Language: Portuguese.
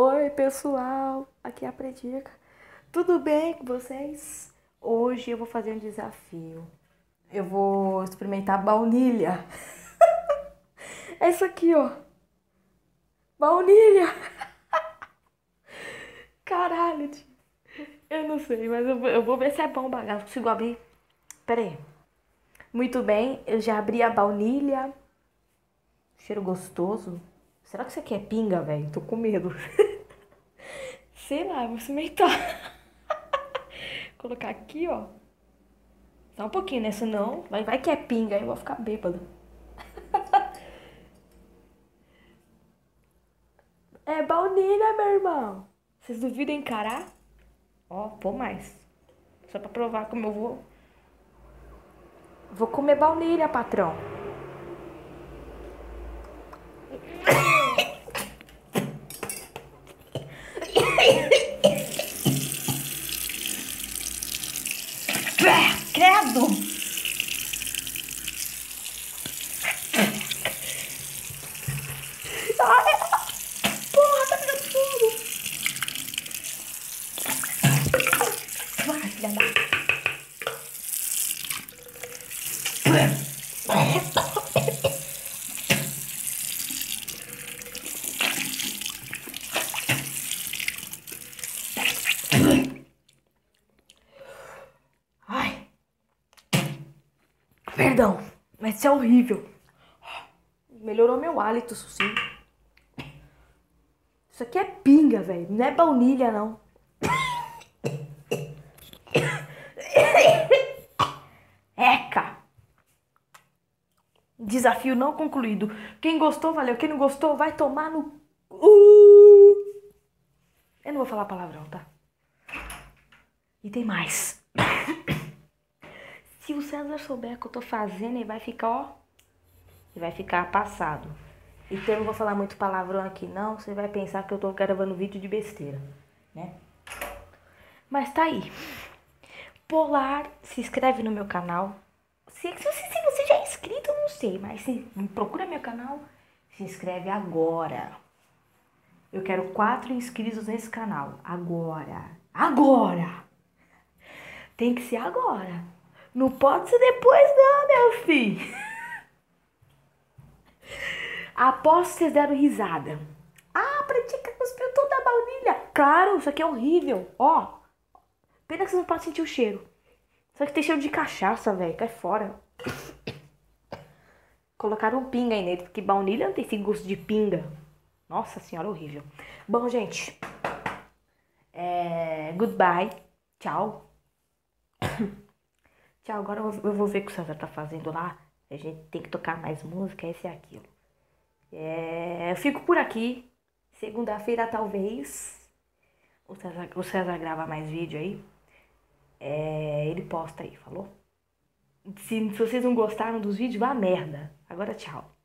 Oi, pessoal, aqui é a Predica. Tudo bem com vocês? Hoje eu vou fazer um desafio. Eu vou experimentar baunilha. é isso aqui, ó. Baunilha. Caralho, tio. eu não sei, mas eu vou, eu vou ver se é bom o bagaço. Consigo abrir? Pera aí. Muito bem, eu já abri a baunilha. Cheiro gostoso. Será que isso aqui é pinga, velho? Tô com medo. Sei lá, vou experimentar. Colocar aqui, ó. Só um pouquinho, né? Senão, vai, vai que é pinga, aí eu vou ficar bêbado. é baunilha, meu irmão. Vocês duvidam encarar? Ó, pô mais. Só pra provar como eu vou. Vou comer baunilha, patrão. Credo! Ai, porra, tá pegando fogo! Vai, filha da... Perdão, mas isso é horrível. Melhorou meu hálito, sim. Isso aqui é pinga, velho. Não é baunilha, não. Eca! Desafio não concluído. Quem gostou, valeu. Quem não gostou, vai tomar no. Uh! Eu não vou falar palavrão, tá? E tem mais. Se o César souber o que eu tô fazendo, ele vai ficar, ó. Ele vai ficar passado. Então eu não vou falar muito palavrão aqui, não. Você vai pensar que eu tô gravando vídeo de besteira, né? Mas tá aí. Polar, se inscreve no meu canal. Se, se, se, você já é inscrito, eu não sei, mas se procura meu canal, se inscreve agora. Eu quero quatro inscritos nesse canal. Agora. Agora! Tem que ser agora. Não pode ser depois, não, meu filho. Aposto que vocês deram risada. Ah, pratica cuspiu toda a baunilha. Claro, isso aqui é horrível. Ó. Pena que vocês não podem sentir o cheiro. Só que tem cheiro de cachaça, velho. Cai fora. Colocaram um pinga aí nele, porque baunilha não tem esse gosto de pinga. Nossa senhora, horrível. Bom, gente. É... Goodbye. Tchau. Tchau, agora eu vou ver o que o César tá fazendo lá. A gente tem que tocar mais música, esse e aquilo. É, eu fico por aqui. Segunda-feira, talvez. O César, o César grava mais vídeo aí. É, ele posta aí, falou? Se, se vocês não gostaram dos vídeos, vá merda. Agora tchau.